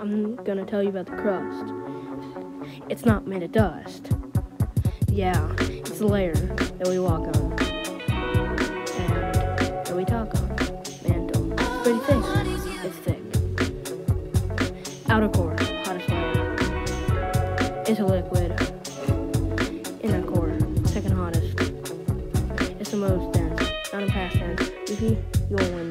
I'm gonna tell you about the crust. It's not made of dust. Yeah, it's a layer that we walk on. And that we talk on. And um, it's pretty thick. It's thick. Outer core, hottest layer. It's a liquid. Inner core, second hottest. It's the most dense. Not a past tense. You you, you'll win.